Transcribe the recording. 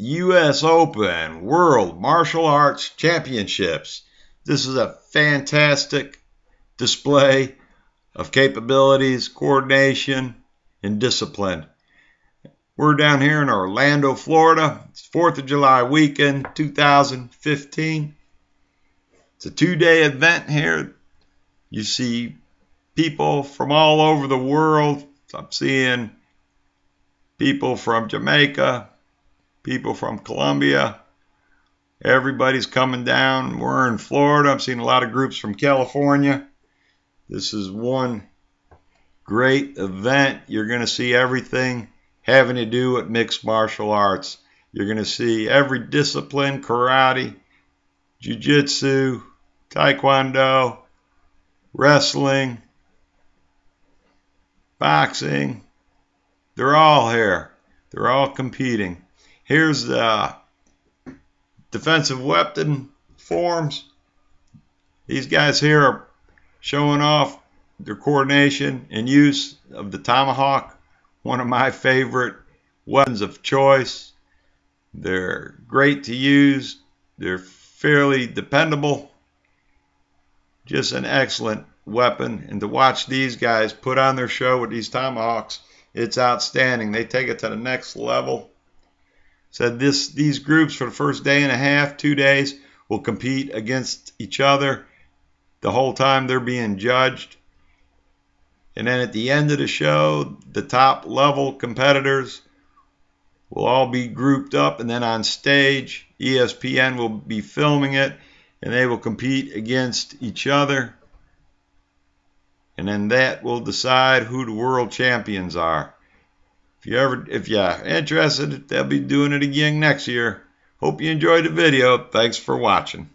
U.S. Open World Martial Arts Championships. This is a fantastic display of capabilities, coordination, and discipline. We're down here in Orlando, Florida. It's 4th of July weekend 2015. It's a two day event here. You see people from all over the world. I'm seeing people from Jamaica, people from Colombia. Everybody's coming down. We're in Florida. I'm seeing a lot of groups from California. This is one great event. You're going to see everything having to do with mixed martial arts. You're going to see every discipline karate, jiu jitsu, taekwondo, wrestling, boxing. They're all here. They're all competing. Here's the defensive weapon forms. These guys here are showing off their coordination and use of the tomahawk, one of my favorite weapons of choice. They're great to use. They're fairly dependable. Just an excellent weapon. And to watch these guys put on their show with these tomahawks, it's outstanding. They take it to the next level. Said this these groups for the first day and a half, two days, will compete against each other the whole time they're being judged. And then at the end of the show, the top level competitors will all be grouped up, and then on stage, ESPN will be filming it, and they will compete against each other and then that will decide who the world champions are. If you ever, if you're interested, they'll be doing it again next year. Hope you enjoyed the video. Thanks for watching.